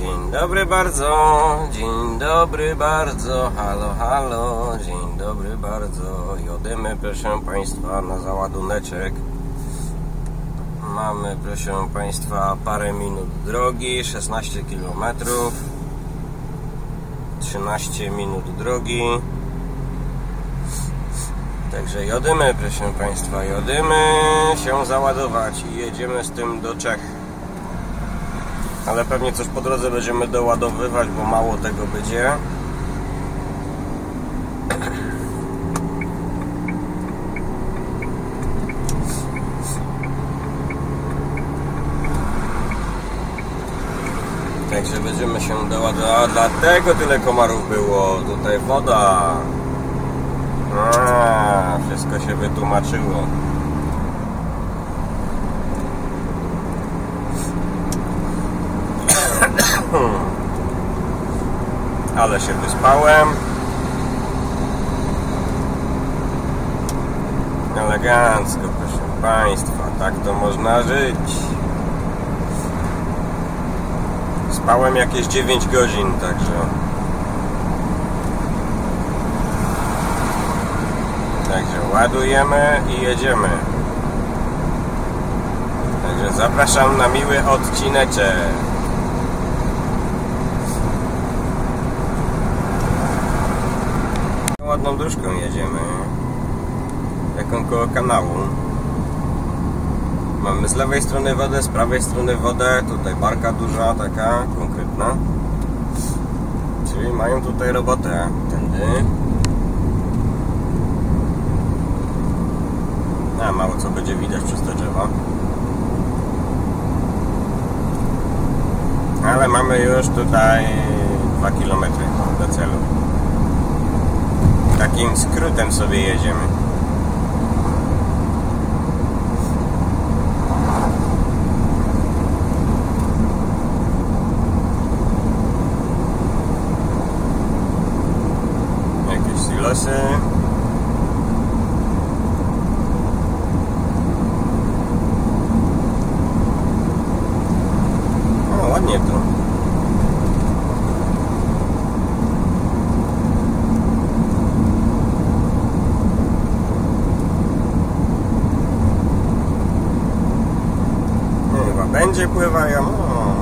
Dzień dobry bardzo, dzień dobry bardzo, halo, halo, dzień dobry bardzo. Jodymy, proszę Państwa, na załaduneczek. Mamy, proszę Państwa, parę minut drogi, 16 km, 13 minut drogi. Także jodymy, proszę Państwa, jodymy się załadować i jedziemy z tym do Czech. Ale pewnie coś po drodze będziemy doładowywać, bo mało tego będzie. Także będziemy się doładować. Dlatego tyle komarów było. Tutaj woda. A, wszystko się wytłumaczyło. Ale się wyspałem. Elegancko, proszę Państwa. Tak to można żyć. Spałem jakieś 9 godzin, także. Także ładujemy i jedziemy. Także zapraszam na miły odcineczek. Ładną dróżką jedziemy. Taką koło kanału. Mamy z lewej strony wodę, z prawej strony wodę. Tutaj barka duża, taka konkretna. Czyli mają tutaj robotę. Tędy. A mało co będzie widać przez te drzewa. Ale mamy już tutaj 2 km do celu. Takim skrótem sobie jedziemy. Jakieś silosy. O, ładnie tu. No, Chyba będzie pływają. O.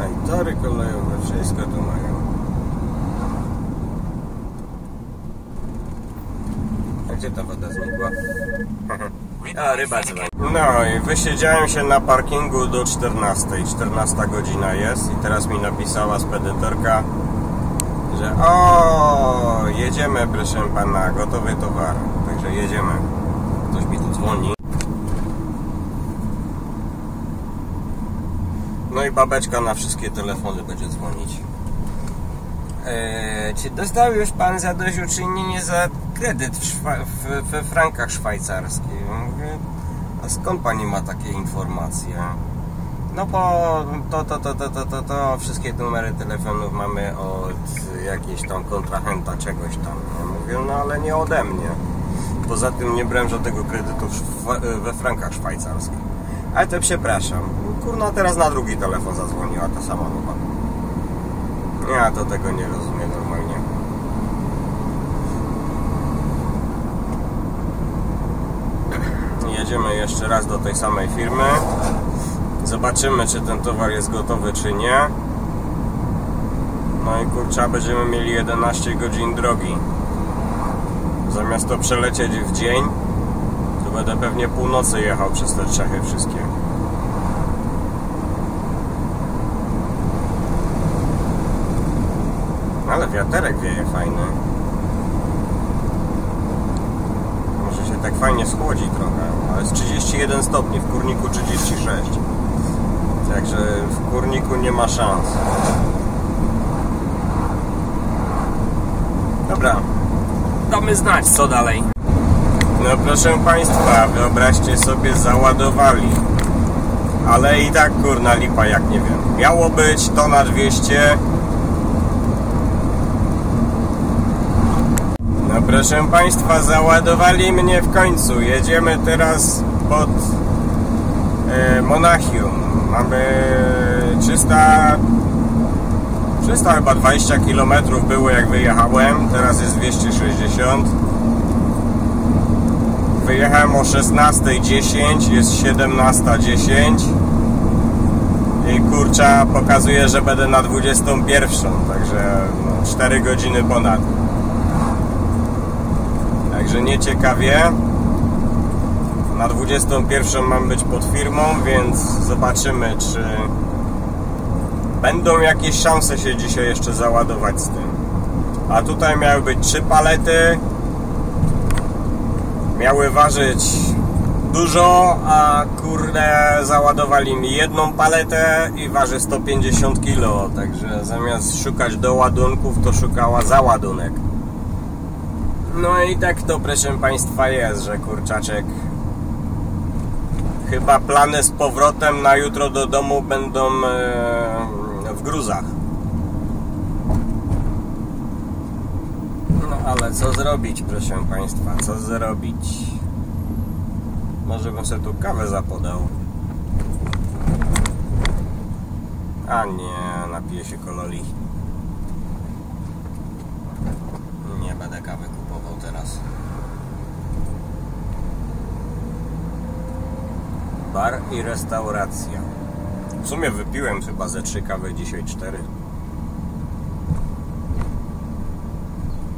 A i tory kolejowe, wszystko tu mają. A gdzie ta woda znikła? A, ryba dzwoni. No i wysiedziałem się na parkingu do 14. 14 godzina jest i teraz mi napisała spedytorka, że o, jedziemy proszę pana, gotowy towar. Także jedziemy. Ktoś mi tu dzwoni. No i babeczka na wszystkie telefony będzie dzwonić. Eee, czy dostał już pan zadośćuczynienie za kredyt w we frankach szwajcarskich? Mówię, a skąd pani ma takie informacje? No bo to, to, to, to, to, to, to wszystkie numery telefonów mamy od jakiegoś tam kontrahenta czegoś tam. Ja mówię, no ale nie ode mnie. Poza tym nie brałem żadnego kredytu we frankach szwajcarskich. Ale to przepraszam. Kurna, teraz na drugi telefon zadzwoniła ta sama baba. Ja to tego nie rozumiem normalnie. Jedziemy jeszcze raz do tej samej firmy. Zobaczymy, czy ten towar jest gotowy, czy nie. No i kurczę, będziemy mieli 11 godzin drogi. Zamiast to przelecieć w dzień, to będę pewnie północy jechał przez te Czechy wszystkie. Ale wiaterek wieje fajny. Może się tak fajnie schłodzi trochę. Ale jest 31 stopni, w kurniku 36. Także w kurniku nie ma szans. Dobra. Damy znać, co dalej. No proszę Państwa, wyobraźcie sobie, załadowali. Ale i tak kurna lipa, jak nie wiem. Miało być tona 200. No proszę Państwa, załadowali mnie w końcu. Jedziemy teraz pod e, Monachium. Mamy 300 300 chyba 20 km było jak wyjechałem, teraz jest 260 Wyjechałem o 16.10, jest 17.10 i kurcza pokazuje, że będę na 21, także no, 4 godziny ponad. Także nieciekawie. Na 21 mam być pod firmą, więc zobaczymy, czy będą jakieś szanse się dzisiaj jeszcze załadować z tym. A tutaj miały być trzy palety. Miały ważyć dużo, a kurde załadowali mi jedną paletę i waży 150 kg. Także zamiast szukać do ładunków, to szukała załadunek. No i tak to proszę Państwa jest, że kurczaczek chyba plany z powrotem na jutro do domu będą e, w gruzach. No ale co zrobić, proszę Państwa, co zrobić? Może bym sobie tu kawę zapodał. A nie, napiję się kololi. Nie będę kawy teraz. Bar i restauracja. W sumie wypiłem chyba ze trzy kawy, dzisiaj cztery.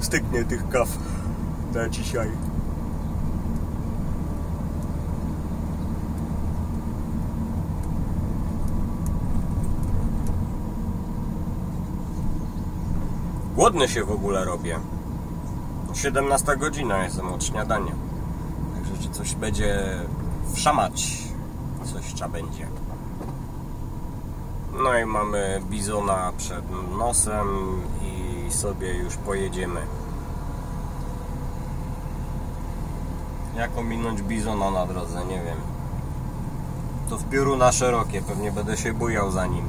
Styknie tych kaw na dzisiaj. Głodny się w ogóle robię. 17 godzina jestem od śniadania. Także czy coś będzie wszamać, coś trzeba będzie. No i mamy bizona przed nosem i sobie już pojedziemy. Jak ominąć bizona na drodze, nie wiem. To w pióru na szerokie, pewnie będę się bujał za nim.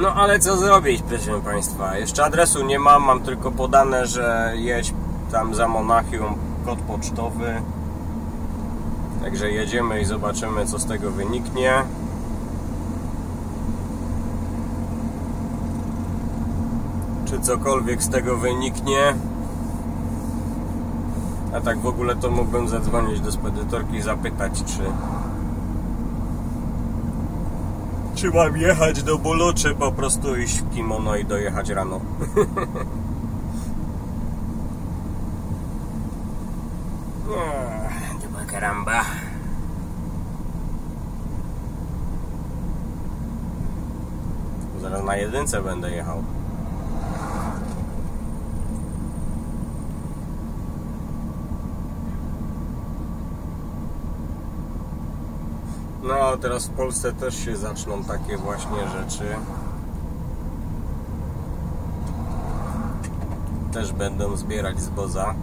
No ale co zrobić, proszę Państwa? Jeszcze adresu nie mam, mam tylko podane, że jedź tam za Monachium kod pocztowy. Także jedziemy i zobaczymy, co z tego wyniknie. Czy cokolwiek z tego wyniknie. A tak w ogóle to mógłbym zadzwonić do spedytorki i zapytać, czy czy mam jechać do bólu, czy po prostu iść w kimono i dojechać rano. Ma karamba. Zaraz na jedynce będę jechał. No, teraz w Polsce też się zaczną takie właśnie rzeczy. Też będą zbierać zboza.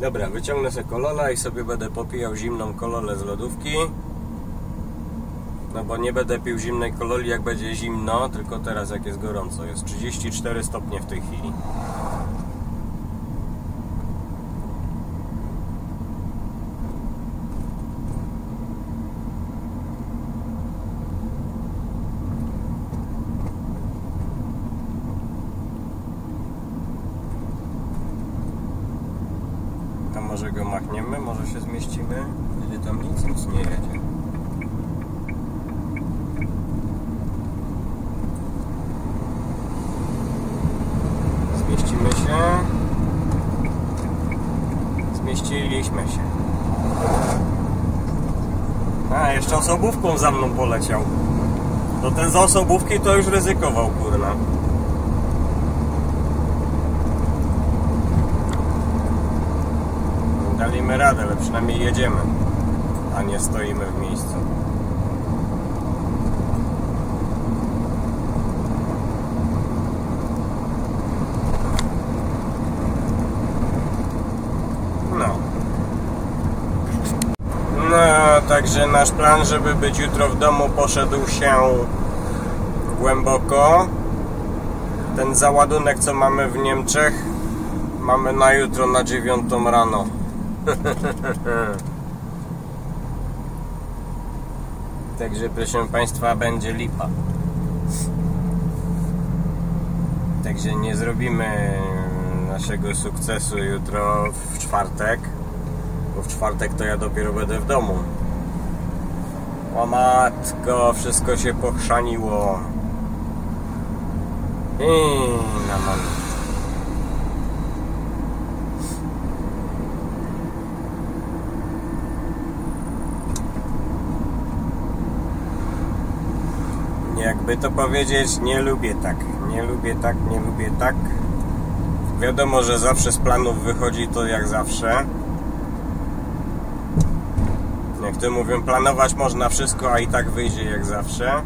Dobra, wyciągnę sobie kolola i sobie będę popijał zimną kololę z lodówki. No bo nie będę pił zimnej kololi jak będzie zimno, tylko teraz jak jest gorąco. Jest 34 stopnie w tej chwili. Tam może go machniemy, może się zmieścimy. Jedzie tam nic, nic nie jedzie. Zmieścimy się. Zmieściliśmy się. A, jeszcze osobówką za mną poleciał. To ten z osobówki to już ryzykował, kurna. Daliśmy radę, ale przynajmniej jedziemy, a nie stoimy w miejscu. No. No, nasz plan, żeby być jutro w domu, poszedł się głęboko. Ten załadunek, co mamy w Niemczech, mamy na jutro na 9 rano. Także proszę Państwa, będzie lipa. Także nie zrobimy naszego sukcesu jutro w czwartek, bo w czwartek to ja dopiero będę w domu. O matko, wszystko się pochrzaniło. I na moment. Jakby to powiedzieć, nie lubię tak. Nie lubię tak, nie lubię tak. Wiadomo, że zawsze z planów wychodzi to jak zawsze. Jak to mówią, planować można wszystko, a i tak wyjdzie jak zawsze.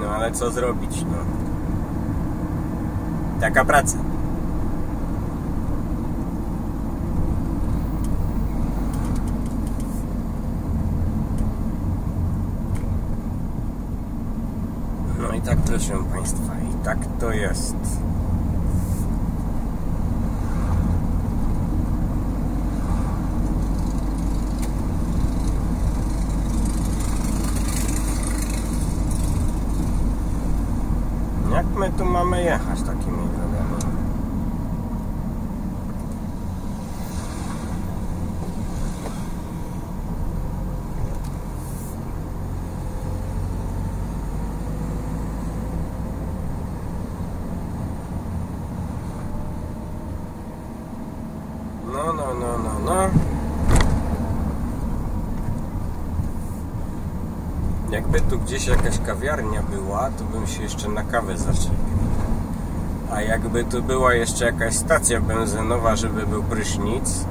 No ale co zrobić, no. Taka praca. No i tak proszę Państwa, i tak to jest. Jak my tu mamy jechać takimi drogami? No, no, no, no, no. Jakby tu gdzieś jakaś kawiarnia była, to bym się jeszcze na kawę zaczepił. A jakby tu była jeszcze jakaś stacja benzynowa, żeby był prysznic,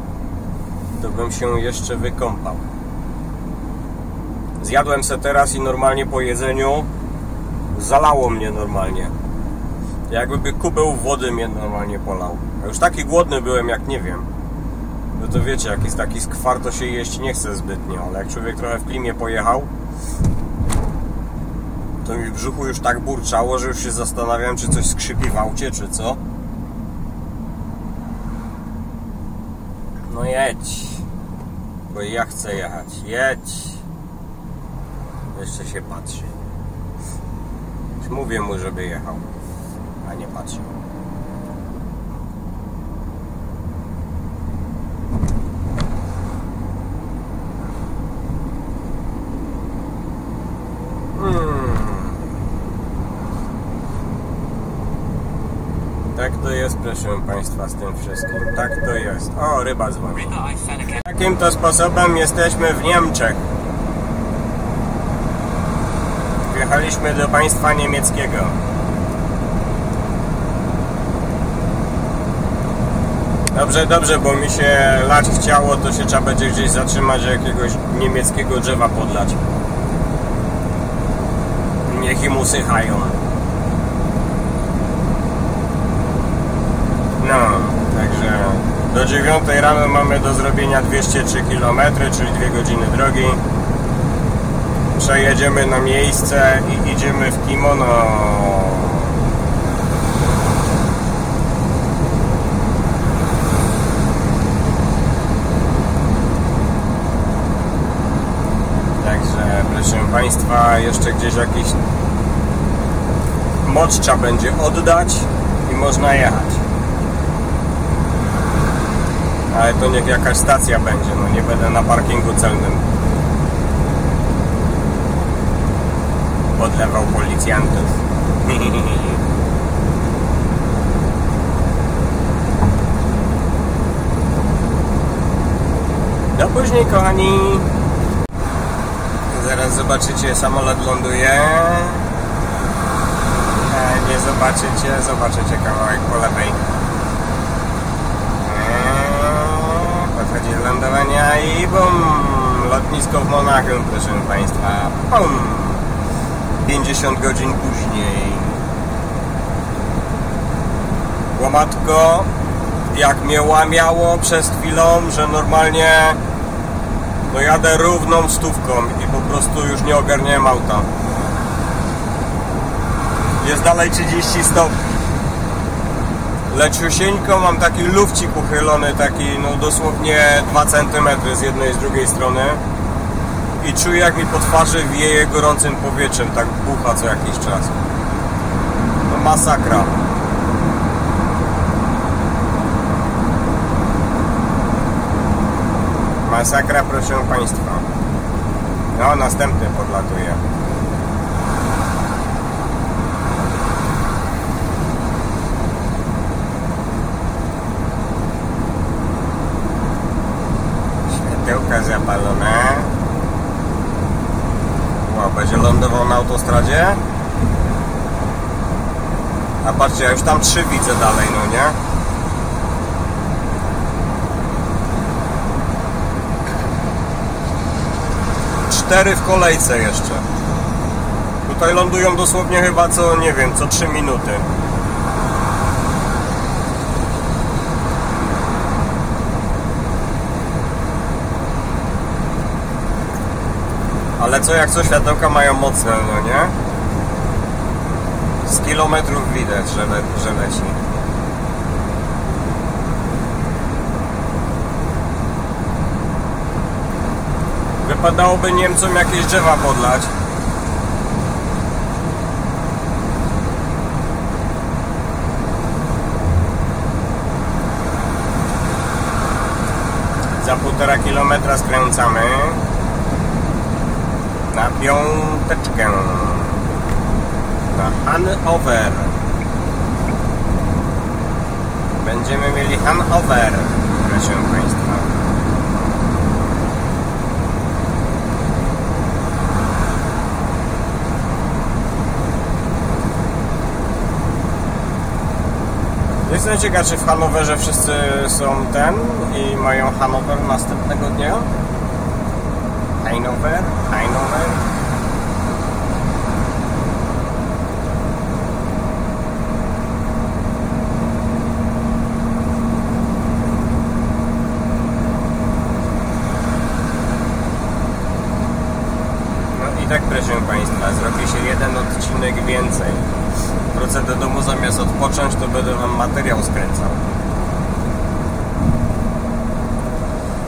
to bym się jeszcze wykąpał. Zjadłem se teraz i normalnie po jedzeniu zalało mnie normalnie. Jakby kubeł wody mnie normalnie polał. A już taki głodny byłem, jak nie wiem. No to wiecie, jak jest taki skwar, to się jeść nie chce zbytnio, ale jak człowiek trochę w klimie pojechał, to mi w brzuchu już tak burczało, że już się zastanawiałem, czy coś skrzypi w aucie, czy co. No jedź, bo ja chcę jechać. Jedź. Jeszcze się patrzy. Mówię mu, żeby jechał, a nie patrzył. Tak to jest, proszę Państwa, z tym wszystkim. Tak to jest. O, ryba Seneca. Takim to sposobem jesteśmy w Niemczech. Wjechaliśmy do państwa niemieckiego. Dobrze, dobrze, bo mi się lać chciało, to się trzeba będzie gdzieś zatrzymać, jakiegoś niemieckiego drzewa podlać. Niech im usychają. No, także do 9 rano mamy do zrobienia 203 km, czyli 2 godziny drogi. Przejedziemy na miejsce i idziemy w kimono. Także proszę Państwa, jeszcze gdzieś jakiś moc trzeba będzie oddać i można jechać. Ale to niech jakaś stacja będzie, no nie będę na parkingu celnym. Podlewał policjantów. Do później, kochani. Zaraz zobaczycie, samolot ląduje. E, Nie zobaczycie, zobaczycie kawałek po lewej. zasadzie lądowania i bum, lotnisko w Monachium, proszę Państwa, bum, 50 godzin później. Łomatko, jak mnie łamiało przez chwilę, że normalnie dojadę równą stówką i po prostu już nie ogarniałem auta. Jest dalej 30 stopni. Leciusieńko mam taki lufcik uchylony, taki no dosłownie 2 cm z jednej i z drugiej strony i czuję jak mi po twarzy wieje gorącym powietrzem, tak bucha co jakiś czas. No masakra. Masakra proszę Państwa. No następny podlatuje. Światełka zapalone. Wow, będzie lądował na autostradzie. A patrzcie, ja już tam trzy widzę dalej, no nie? Cztery w kolejce jeszcze. Tutaj lądują dosłownie chyba co, nie wiem, co 3 minuty. Ale co jak co, światełka mają mocne, no nie? Z kilometrów widać, że, le, że leci. Wypadałoby Niemcom jakieś drzewa podlać. Za półtora kilometra skręcamy na piąteczkę. Na Hanover będziemy mieli Hanover proszę Państwa. Jestem ciekaw, czy w Hanowerze wszyscy są ten i mają Hanower następnego dnia? Hanover? Hanover? No i tak proszę Państwa, zrobi się jeden odcinek więcej. Wrócę do domu zamiast odpocząć, to będę Wam materiał skręcał.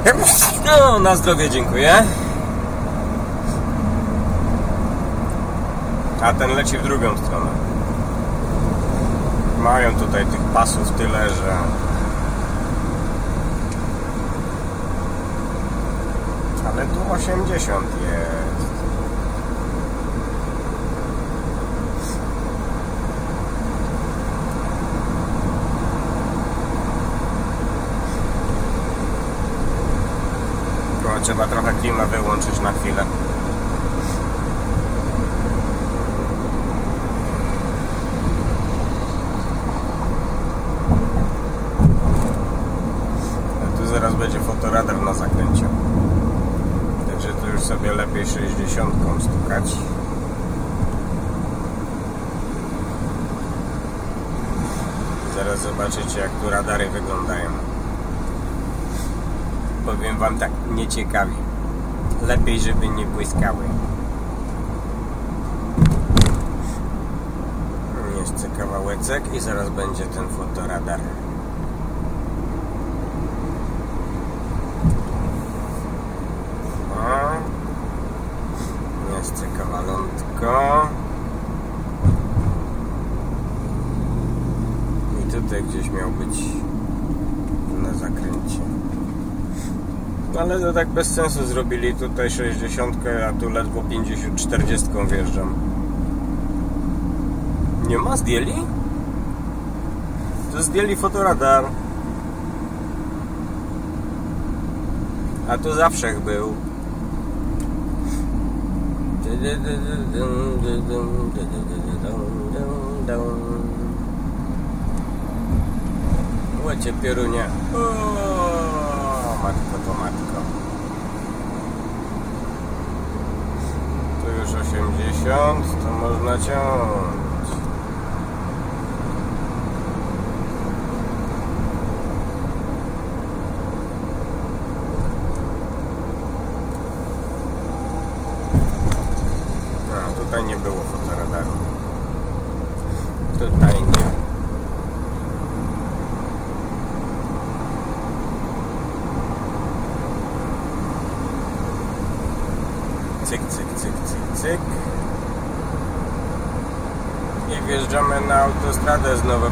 No, na zdrowie dziękuję. A ten leci w drugą stronę. Mają tutaj tych pasów tyle, że... Ale tu 80 jest. Trzeba trochę klimę wyłączyć na chwilę. A tu będzie fotoradar na zakręcie. Także tu już sobie lepiej 60 stukać. Zaraz zobaczycie jak tu radary wyglądają. Powiem wam tak, nieciekawie. Lepiej, żeby nie błyskały. Jeszcze kawałeczek i zaraz będzie ten fotoradar. O, jeszcze kawalątko. Tutaj gdzieś miał być na zakręcie. No ale to tak bez sensu zrobili tutaj 60, a tu ledwo 50, 40 wjeżdżam. Nie ma? Zdjęli? To zdjęli fotoradar. A tu zawsze był. Łocie pierunie. O, matko to matko. Tu już 80, to można ciąć.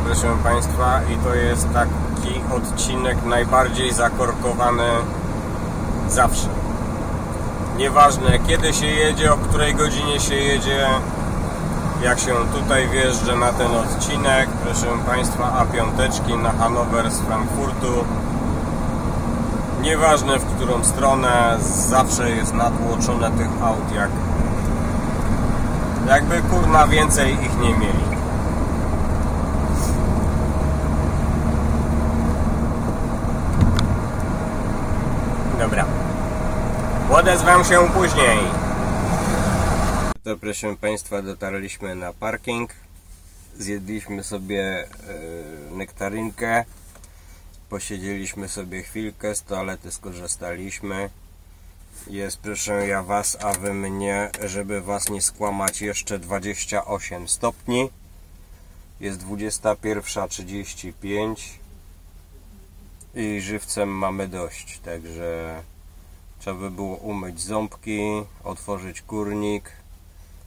Proszę Państwa, i to jest taki odcinek najbardziej zakorkowany zawsze. Nieważne kiedy się jedzie, o której godzinie się jedzie, jak się tutaj wjeżdża na ten odcinek, proszę Państwa, A5 na Hanower z Frankfurtu. Nieważne w którą stronę, zawsze jest natłoczone tych aut jak jakby kurna więcej ich nie mieli. Dobra. Odezwę się później. To proszę Państwa dotarliśmy na parking. Zjedliśmy sobie yy, nektarynkę. Posiedzieliśmy sobie chwilkę, z toalety skorzystaliśmy. Jest proszę ja was, a wy mnie, żeby was nie skłamać, jeszcze 28 stopni. Jest 21.35 i żywcem mamy dość, także trzeba by było umyć ząbki, otworzyć kurnik,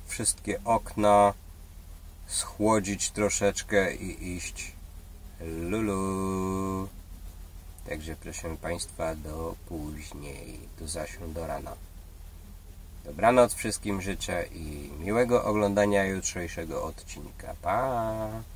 wszystkie okna, schłodzić troszeczkę i iść lulu. Także proszę Państwa, do później, do zasią do rana. Dobranoc wszystkim życzę i miłego oglądania jutrzejszego odcinka. Pa!